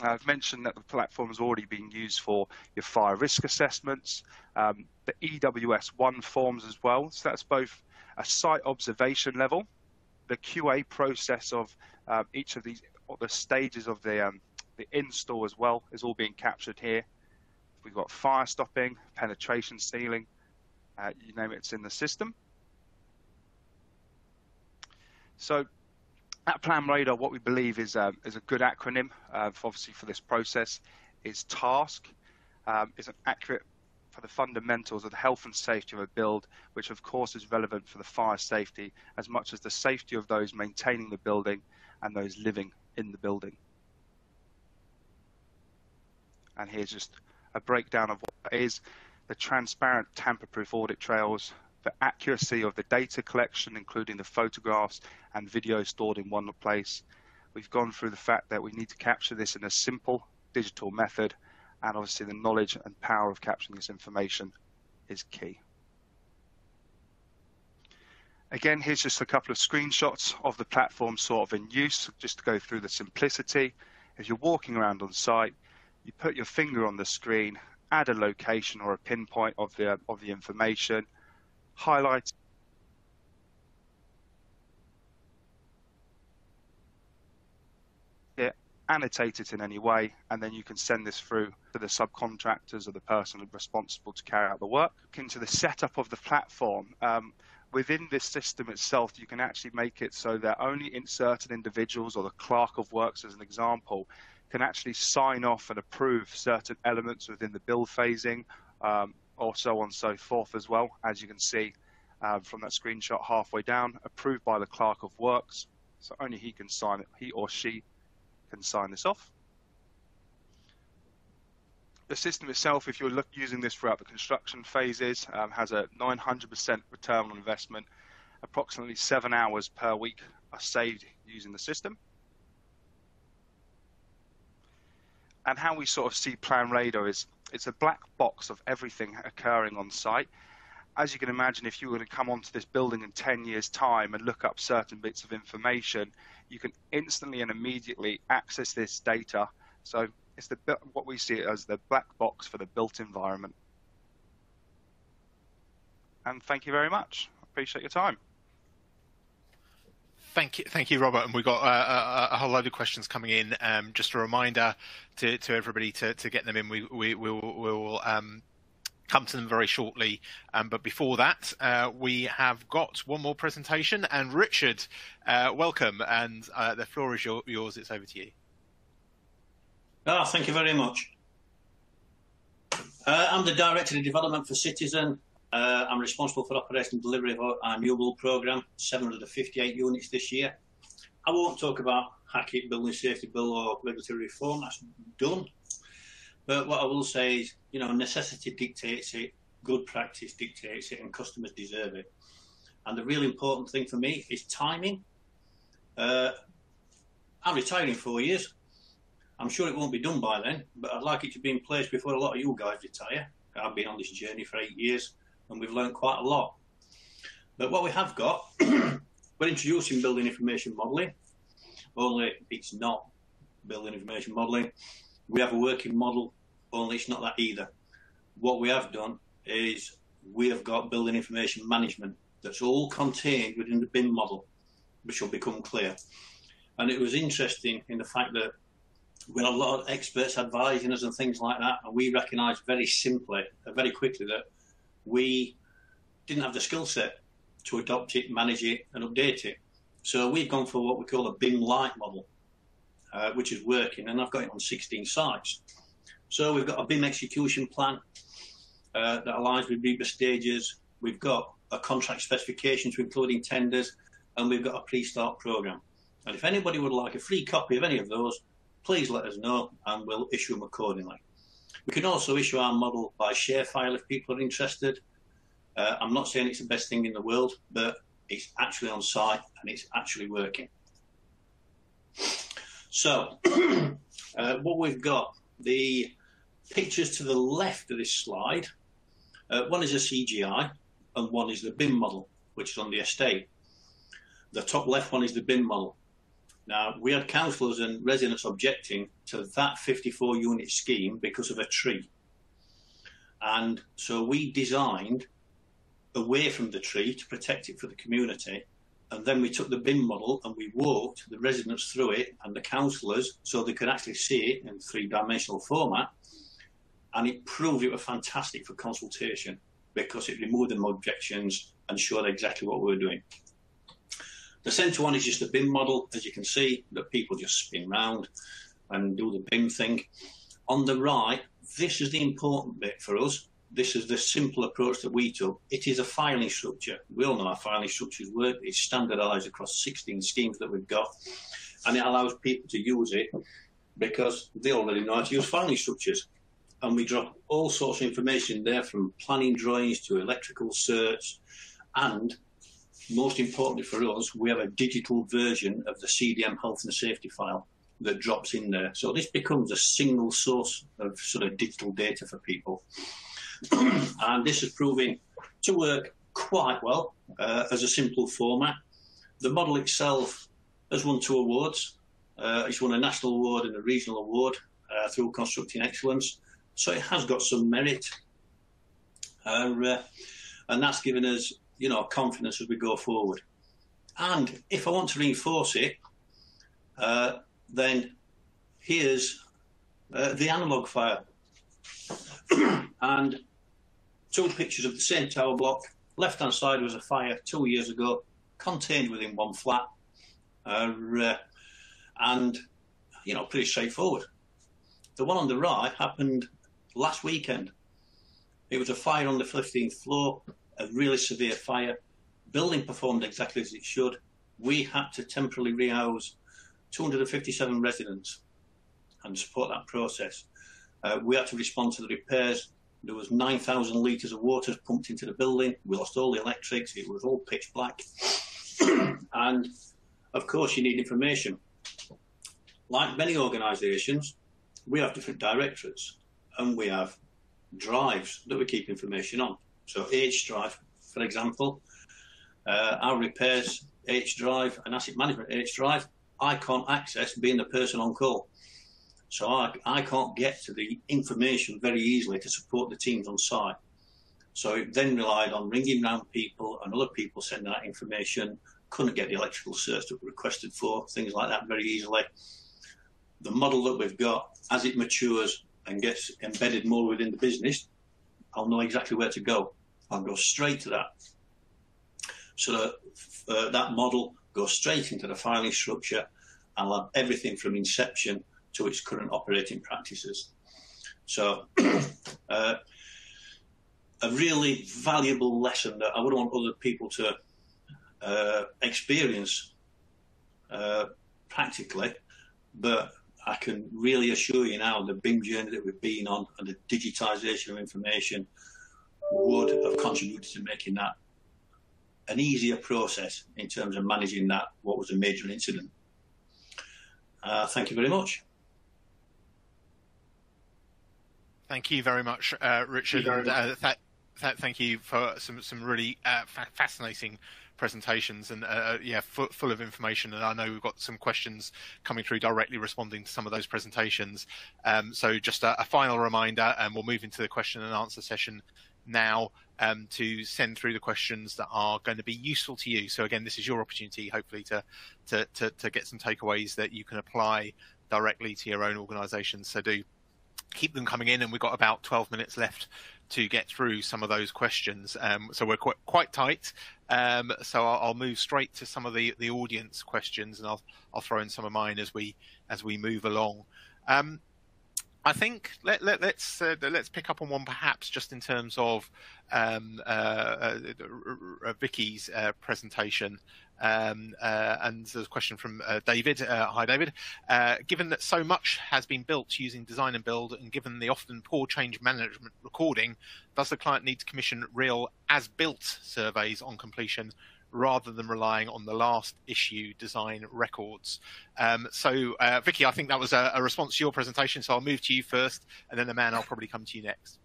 I've mentioned that the platform is already being used for your fire risk assessments, um, the EWS one forms as well. So that's both a site observation level, the QA process of um, each of these, the stages of the um, the install as well is all being captured here. We've got fire stopping, penetration sealing, uh, you name it, it's in the system. So at PlanRadar, what we believe is um, is a good acronym, uh, for obviously for this process, is TASK. Um, is an accurate for the fundamentals of the health and safety of a build, which of course is relevant for the fire safety as much as the safety of those maintaining the building and those living in the building. And here's just a breakdown of what is the transparent tamper-proof audit trails, the accuracy of the data collection, including the photographs and video stored in one place. We've gone through the fact that we need to capture this in a simple digital method, and obviously the knowledge and power of capturing this information is key. Again, here's just a couple of screenshots of the platform sort of in use, just to go through the simplicity. If you're walking around on site, you put your finger on the screen, add a location or a pinpoint of the of the information, highlight it, annotate it in any way, and then you can send this through to the subcontractors or the person responsible to carry out the work. Into the setup of the platform, um, within this system itself, you can actually make it so that only certain individuals or the clerk of works, as an example, can actually sign off and approve certain elements within the bill phasing, um, or so on and so forth as well. As you can see um, from that screenshot halfway down, approved by the clerk of works. So only he can sign it, he or she can sign this off the system itself, if you're look, using this throughout the construction phases, um, has a 900% return on investment. Approximately seven hours per week are saved using the system. And how we sort of see PlanRadar is it's a black box of everything occurring on site. As you can imagine, if you were to come onto this building in 10 years' time and look up certain bits of information, you can instantly and immediately access this data. So it's the what we see as the black box for the built environment. And thank you very much. Appreciate your time. Thank you, thank you, Robert. And we've got uh, a, a, whole load of questions coming in. Um, just a reminder to, to everybody to, to get them in. We we will we'll, um, come to them very shortly. Um, but before that, uh, we have got one more presentation. And Richard, uh, welcome. And uh, the floor is your, yours. It's over to you. Ah, thank you very much. Uh, I'm the Director of Development for Citizen. Uh, I'm responsible for operation delivery of our new build programme, 758 units this year. I won't talk about Hackitt, building safety bill or regulatory reform, that's done. But what I will say is, you know, necessity dictates it, good practice dictates it, and customers deserve it. And the really important thing for me is timing. Uh, I'm retiring in four years. I'm sure it won't be done by then, but I'd like it to be in place before a lot of you guys retire. I've been on this journey for eight years and we've learned quite a lot. But what we have got, we're introducing building information modelling, only it's not building information modelling. We have a working model, only it's not that either. What we have done is we have got building information management that's all contained within the BIM model, which will become clear. And it was interesting in the fact that we had a lot of experts advising us and things like that, and we recognised very simply, uh, very quickly that we didn't have the skill set to adopt it, manage it, and update it. So we've gone for what we call a BIM light model, uh, which is working, and I've got it on 16 sites. So we've got a BIM execution plan uh, that aligns with RIBA stages. We've got a contract specification to including tenders, and we've got a pre-start program. And if anybody would like a free copy of any of those, please let us know and we'll issue them accordingly. We can also issue our model by share file if people are interested. Uh, I'm not saying it's the best thing in the world, but it's actually on site and it's actually working. So, uh, what we've got, the pictures to the left of this slide, uh, one is a CGI and one is the BIM model, which is on the estate. The top left one is the BIM model. Now, we had councillors and residents objecting to that 54 unit scheme because of a tree. And so we designed away from the tree to protect it for the community. And then we took the BIM model and we walked the residents through it and the councillors so they could actually see it in three dimensional format. And it proved it was fantastic for consultation because it removed them objections and showed exactly what we were doing. The centre one is just a BIM model, as you can see, that people just spin round and do the BIM thing. On the right, this is the important bit for us. This is the simple approach that we took. It is a filing structure. We all know how filing structures work. It's standardised across 16 schemes that we've got, and it allows people to use it because they already know how to use filing structures. and we drop all sorts of information there from planning drawings to electrical certs and most importantly for us, we have a digital version of the CDM health and safety file that drops in there. So this becomes a single source of sort of digital data for people. and this is proving to work quite well uh, as a simple format. The model itself has won two awards. Uh, it's won a national award and a regional award uh, through Constructing Excellence. So it has got some merit. Uh, and that's given us, you know, confidence as we go forward. And if I want to reinforce it, uh, then here's uh, the analog file. and two pictures of the same tower block. Left hand side was a fire two years ago, contained within one flat. Uh, and, you know, pretty straightforward. The one on the right happened last weekend. It was a fire on the 15th floor, a really severe fire. Building performed exactly as it should. We had to temporarily rehouse 257 residents and support that process. Uh, we had to respond to the repairs. There was 9,000 litres of water pumped into the building. We lost all the electrics. It was all pitch black. and of course, you need information. Like many organisations, we have different directorates and we have drives that we keep information on. So H drive, for example, uh, our repairs H drive and asset management H drive I can't access being the person on call. So I, I can't get to the information very easily to support the teams on site. So it then relied on ringing round people and other people sending that information. Couldn't get the electrical certs that were requested for, things like that very easily. The model that we've got, as it matures and gets embedded more within the business, I'll know exactly where to go. I'll go straight to that. So that, uh, that model goes straight into the filing structure and have everything from inception to its current operating practices. So, uh, a really valuable lesson that I would want other people to uh, experience uh, practically, but I can really assure you now the BIM journey that we've been on and the digitisation of information would have contributed to making that an easier process in terms of managing that, what was a major incident. Uh, thank you very much. Thank you very much, uh, Richard. Thank you, uh, th- th- thank you for some some really uh, fa- fascinating presentations and uh, uh, yeah, f- full of information. And I know we've got some questions coming through directly responding to some of those presentations. Um, so just a, a, final reminder, and we'll move into the question and answer session now um, to send through the questions that are going to be useful to you. So again, this is your opportunity, hopefully, to to to, to get some takeaways that you can apply directly to your own organisation. So do keep them coming in, and we've got about 12 minutes left to get through some of those questions. Um, so we're quite quite tight. Um, so I'll, I'll, move straight to some of the the audience questions, and I'll I'll throw in some of mine as we as we move along. Um, I think let, let, let's uh, let's pick up on one perhaps just in terms of um, uh, uh, uh Vicky's uh, presentation. Um, uh, and there's a question from David. hi, David. given that so much has been built using design and build, and given the often poor change management recording, does the client need to commission real as-built surveys on completion rather than relying on the last issue design records. Um, so, uh, Vicky, I think that was a, a, response to your presentation. So I'll move to you first, and then Aman, I'll probably come to you next.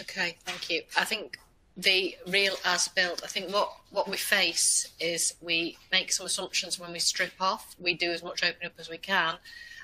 Okay, thank you. I think the real as built, I think what, what we face is we make some assumptions when we strip off. We do as much opening up as we can.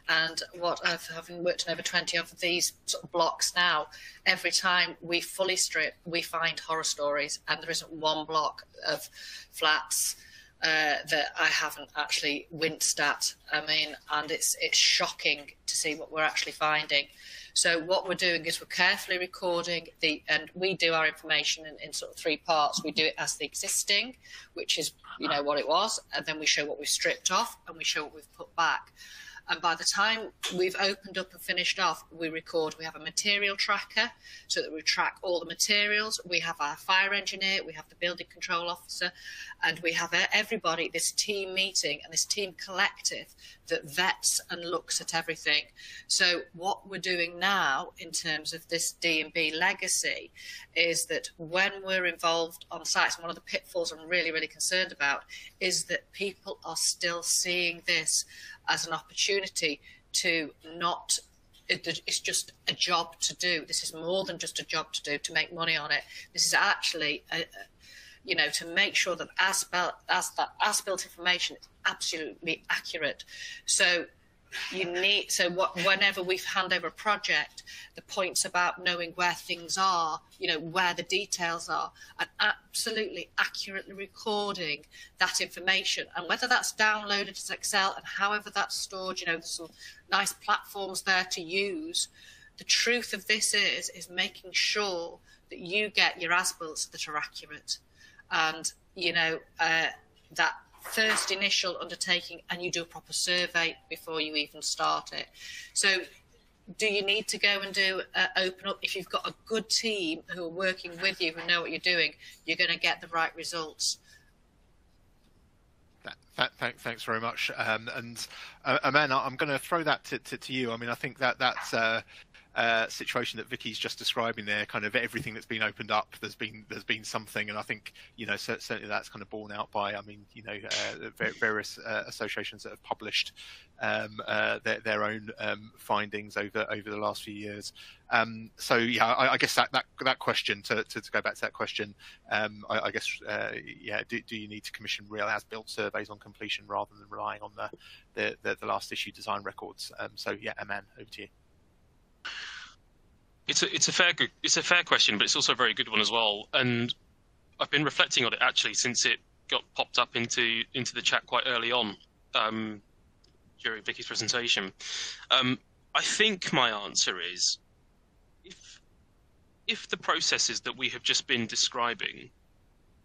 And what I've having worked on over 20 of these sort of blocks now, every time we fully strip, we find horror stories, and there isn't one block of flats uh, that I haven't actually winced at. I mean, and it's it's shocking to see what we're actually finding. So what we're doing is we're carefully recording the, and we do our information in, in, sort of three parts. We do it as the existing, which is you know what it was, and then we show what we've stripped off, and we show what we've put back. And by the time we've opened up and finished off, we record. We have a material tracker so that we track all the materials. We have our fire engineer, we have the building control officer, and we have everybody, this team meeting and this team collective that vets and looks at everything. So what we're doing now in terms of this D&B legacy is that when we're involved on sites, and one of the pitfalls I'm really, really concerned about is that people are still seeing this as an opportunity to not it's just a job to do. This is more than just a job to do to make money on it. This is actually, a, you know, to make sure that as, as that as built information is absolutely accurate. So you need so what whenever we hand over a project the points about knowing where things are you know where the details are and absolutely accurately recording that information. And whether that's downloaded as excel and however that's stored you know there's some nice platforms there to use the truth of this is is making sure that you get your as that are accurate. And you know uh, that first initial undertaking and you do a proper survey before you even start it. So do you need to go and do uh, open up? If you've got a good team who are working with you who know what you're doing you're going to get the right results. That, that, thanks very much. Um, and uh, Aman I'm going to throw that to, to, to, you. I mean I think that that's uh, uh, situation that Vicky's just describing there, kind of everything that's been opened up, there's been there's been something, and I think you know certainly that's kind of borne out by, I mean, you know, uh, various uh, associations that have published um, uh, their, their own um, findings over over the last few years. Um, so yeah, I, I, guess that, that that question to, to, to, go back to that question, um, I, I, guess uh, yeah, do, do you need to commission real as-built surveys on completion rather than relying on the the, the, the last issue design records? Um, so yeah, Aman, over to you. It's a it's a fair it's a fair question, but it's also a very good one as well. And I've been reflecting on it actually since it got popped up into into the chat quite early on um, during Vicky's presentation. Um, I think my answer is if if the processes that we have just been describing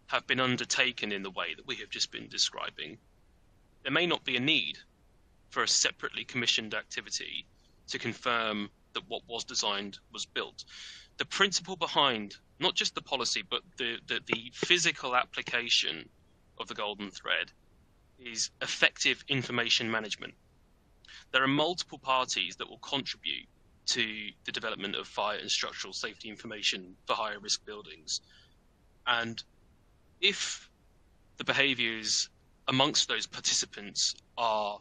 have been undertaken in the way that we have just been describing, there may not be a need for a separately commissioned activity to confirm that what was designed was built. The principle behind not just the policy, but the, the, the physical application of the golden thread is effective information management. There are multiple parties that will contribute to the development of fire and structural safety information for higher risk buildings. And if the behaviors amongst those participants are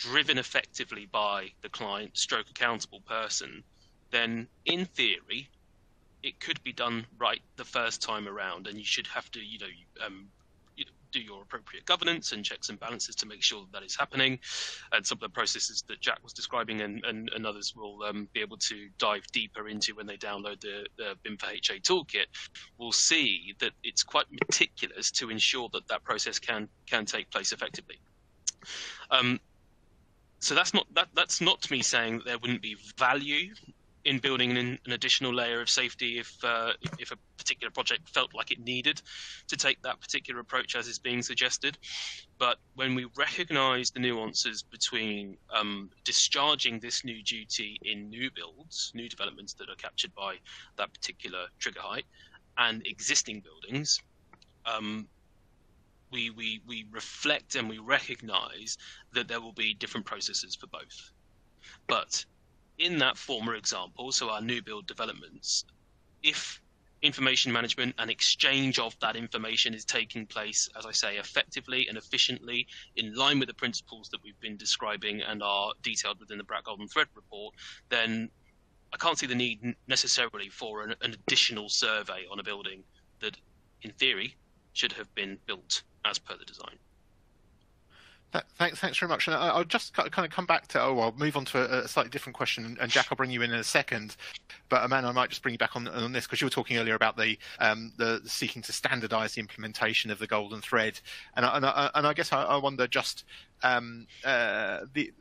driven effectively by the client stroke accountable person, then in theory, it could be done right the first time around, and you should have to, you know, um, do your appropriate governance and checks and balances to make sure that, that is happening. And some of the processes that Jack was describing and, and, and others will um, be able to dive deeper into when they download the, the BIM for HA toolkit, will see that it's quite meticulous to ensure that that process can can take place effectively. Um, so that's not that that's not me saying that there wouldn't be value in building an, an additional layer of safety if, uh, if, a particular project felt like it needed to take that particular approach as is being suggested. But when we recognise the nuances between um, discharging this new duty in new builds, new developments that are captured by that particular trigger height, and existing buildings, um, we, we, we reflect and we recognize that there will be different processes for both. But in that former example, so our new build developments, if information management and exchange of that information is taking place, as I say, effectively and efficiently in line with the principles that we've been describing and are detailed within the BRAC Golden Thread report, then I can't see the need necessarily for an, an additional survey on a building that, in theory, should have been built as per the design. Thanks, thanks very much. And I'll just kind of come back to, oh, well, move on to a slightly different question. And Jack, I'll bring you in in a second. But Aman, I might just bring you back on, on this because you were talking earlier about the um, the seeking to standardise the implementation of the golden thread. And I, and I, and I guess I, I wonder just um, uh, the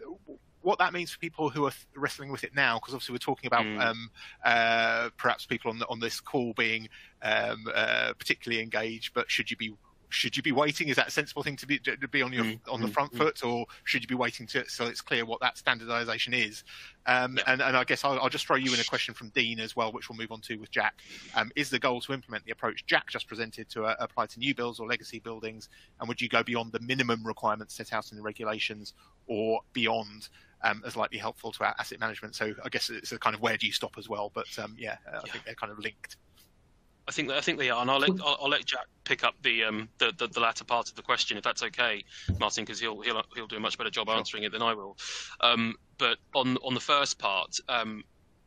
what that means for people who are wrestling with it now, because obviously we're talking about mm. um, uh, perhaps people on the, on this call being um, uh, particularly engaged, but should you be should you be waiting? Is that a sensible thing to be to be on your mm, on the mm, front mm. foot, or should you be waiting to so it's clear what that standardisation is? Um, yeah. and, and, I guess I'll, I'll, just throw you in a question from Dean as well, which we'll move on to with Jack. Um, is the goal to implement the approach Jack just presented to uh, apply to new builds or legacy buildings, and would you go beyond the minimum requirements set out in the regulations, or beyond? Um, as likely helpful to our asset management. So I guess it's a kind of where do you stop as well. But um, yeah, I yeah. think they're kind of linked. I think I think they are, and I'll let I'll, I'll let Jack pick up the, um, the, the the latter part of the question if that's okay, Martin, because he'll he'll he'll do a much better job sure. answering it than I will. Um, but on on the first part, um,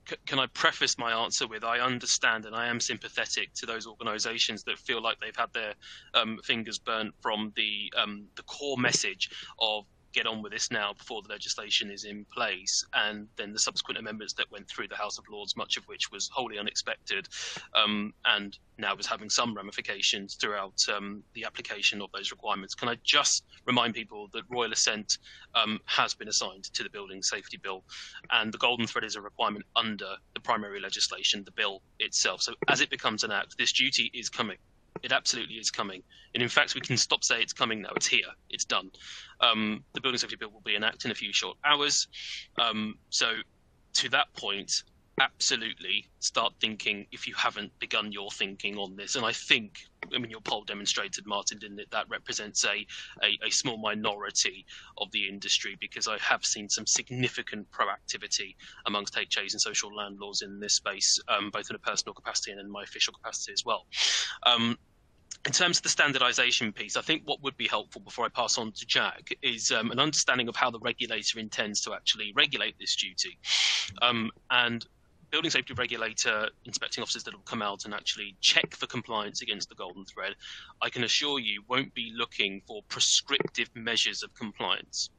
c- can I preface my answer with I understand and I am sympathetic to those organisations that feel like they've had their um, fingers burnt from the um, the core message of get on with this now before the legislation is in place, and then the subsequent amendments that went through the House of Lords, much of which was wholly unexpected, um, and now is having some ramifications throughout um, the application of those requirements. Can I just remind people that royal assent um, has been assigned to the Building Safety Bill, and the golden thread is a requirement under the primary legislation, the bill itself. So as it becomes an act, this duty is coming. It absolutely is coming. And in fact, we can stop saying it's coming now. It's here. It's done. Um, the building safety bill will be enacted in a few short hours. Um, so to that point, absolutely start thinking if you haven't begun your thinking on this. And I think, I mean, your poll demonstrated, Martin, didn't it? That represents a, a, a, small minority of the industry because I have seen some significant proactivity amongst HAs and social landlords in this space, um, both in a personal capacity and in my official capacity as well. Um, in terms of the standardization piece, I think what would be helpful before I pass on to Jack is um, an understanding of how the regulator intends to actually regulate this duty. Um, and building safety regulator inspecting officers that will come out and actually check for compliance against the golden thread, I can assure you won't be looking for prescriptive measures of compliance.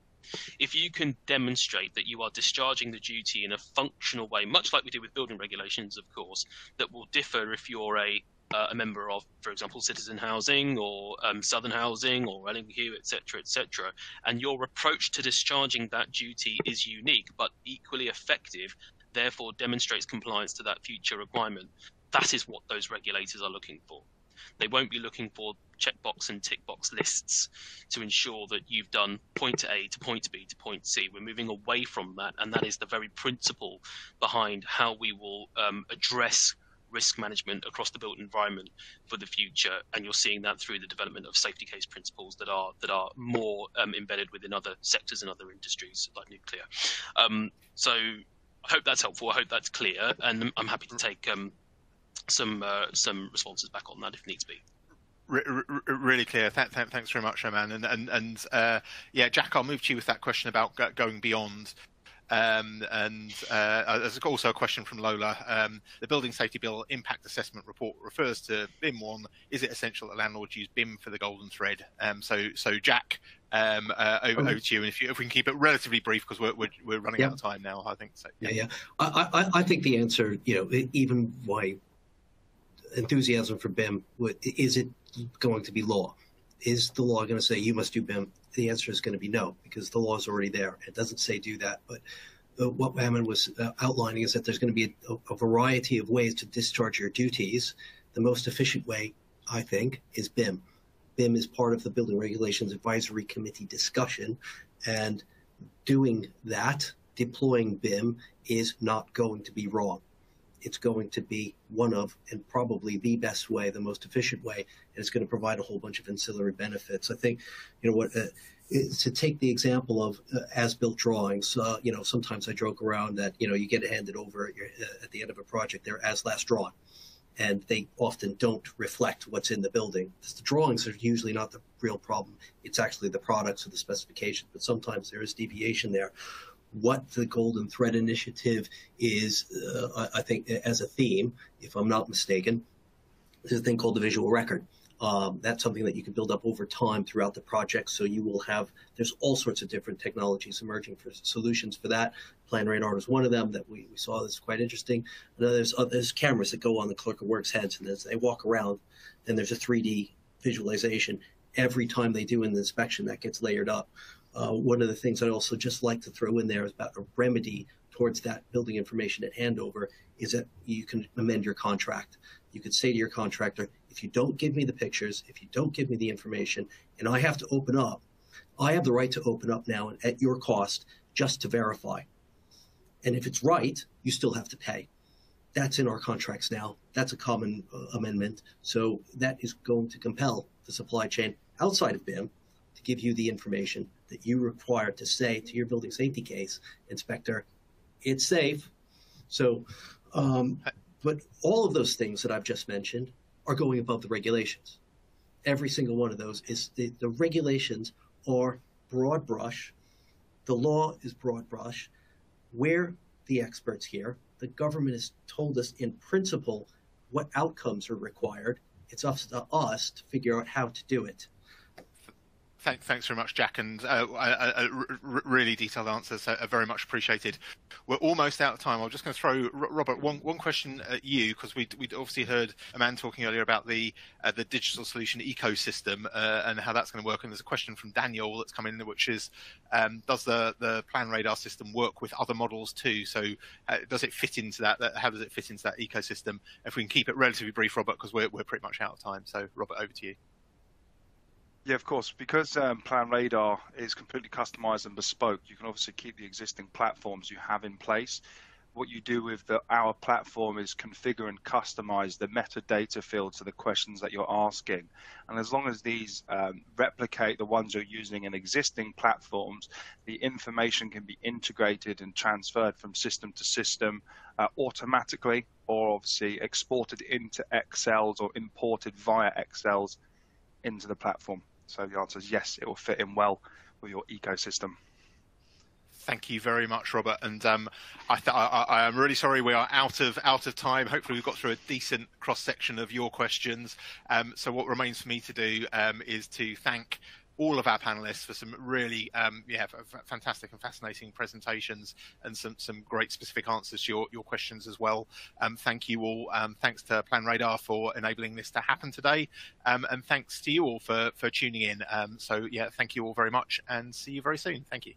If you can demonstrate that you are discharging the duty in a functional way, much like we do with building regulations, of course, that will differ if you're a uh, a member of, for example, Citizen Housing or um, Southern Housing or L&Q, etc., etc., and your approach to discharging that duty is unique but equally effective, therefore demonstrates compliance to that future requirement. That is what those regulators are looking for. They won't be looking for checkbox and tick box lists to ensure that you've done point A to point B to point C. We're moving away from that, and that is the very principle behind how we will um, address risk management across the built environment for the future, and you're seeing that through the development of safety case principles that are that are more um, embedded within other sectors and other industries like nuclear. Um, so I hope that's helpful. I hope that's clear, and I'm happy to take um, some uh, some responses back on that if needs be. really clear. Th- th- thanks very much, man. And and and uh, yeah, Jack, I'll move to you with that question about going beyond um, and uh, there's also a question from Lola. Um, the Building Safety Bill Impact Assessment Report refers to BIM one. Is it essential that landlords use BIM for the golden thread? Um, so, so Jack, um, uh, over, over, to you. And if, you, if we can keep it relatively brief because we're, we're, we're, running yeah. out of time now, I think so. Yeah, yeah. I, I, I think the answer, you know, even why enthusiasm for BIM, is it going to be law? Is the law going to say you must do BIM? the answer is going to be no, because the law is already there. It doesn't say do that. But uh, what Aman was uh, outlining is that there's going to be a, a, variety of ways to discharge your duties. The most efficient way, I think, is BIM. BIM is part of the Building Regulations Advisory Committee discussion, and doing that, deploying BIM, is not going to be wrong it's going to be one of, and probably the best way, the most efficient way, and it's going to provide a whole bunch of ancillary benefits. I think, you know, what uh, to take the example of uh, as-built drawings. Uh, you know, sometimes I joke around that you know you get handed over at, your, uh, at the end of a project, they're as last drawn, and they often don't reflect what's in the building. The drawings are usually not the real problem; it's actually the products or the specifications. But sometimes there is deviation there what the Golden Thread Initiative is, uh, I think, as a theme, if I'm not mistaken, is a thing called the visual record. Um, that's something that you can build up over time throughout the project. So you will have, there's all sorts of different technologies emerging for solutions for that. PlanRadar is one of them that we, we saw that's quite interesting. And there's, uh, there's cameras that go on the clerk of works heads and as they walk around, then there's a 3D visualization. Every time they do an inspection, that gets layered up. Uh, one of the things I'd also just like to throw in there is about a remedy towards that building information at handover is that you can amend your contract. You could say to your contractor, if you don't give me the pictures, if you don't give me the information, and I have to open up, I have the right to open up now at your cost just to verify. And if it's right, you still have to pay. That's in our contracts now. That's a common uh, amendment. So that is going to compel the supply chain outside of BIM give you the information that you require to say to your building safety case inspector, it's safe. So, um, but all of those things that I've just mentioned are going above the regulations. Every single one of those is the, the regulations are broad brush. The law is broad brush. We're the experts here. The government has told us in principle what outcomes are required. It's up to us to figure out how to do it. Thank, thanks very much, Jack, and uh, a, a, really detailed answers, so uh, very much appreciated. We're almost out of time. I'm just going to throw Robert one one question at you because we we obviously heard Aman talking earlier about the uh, the digital solution ecosystem uh, and how that's going to work. And there's a question from Daniel that's come in, which is, um, does the the PlanRadar system work with other models too? So uh, does it fit into that? How does it fit into that ecosystem? If we can keep it relatively brief, Robert, because we're we're pretty much out of time. So Robert, over to you. Yeah, of course. Because um, PlanRadar is completely customized and bespoke, you can obviously keep the existing platforms you have in place. What you do with the, our platform is configure and customize the metadata fields to the questions that you're asking. And as long as these um, replicate the ones you're using in existing platforms, the information can be integrated and transferred from system to system uh, automatically or obviously exported into Excels or imported via Excels into the platform. So the answer is yes, it will fit in well with your ecosystem. Thank you very much, Robert. And um, I, I, am really sorry we are out of out of time. Hopefully, we've got through a decent cross section of your questions. Um, so, what remains for me to do um, is to thank all of our panelists for some really um, yeah fantastic and fascinating presentations and some some great specific answers to your, your questions as well. Um, thank you all. Um, thanks to PlanRadar for enabling this to happen today, um, and thanks to you all for for tuning in. Um, so yeah, thank you all very much, and see you very soon. Thank you.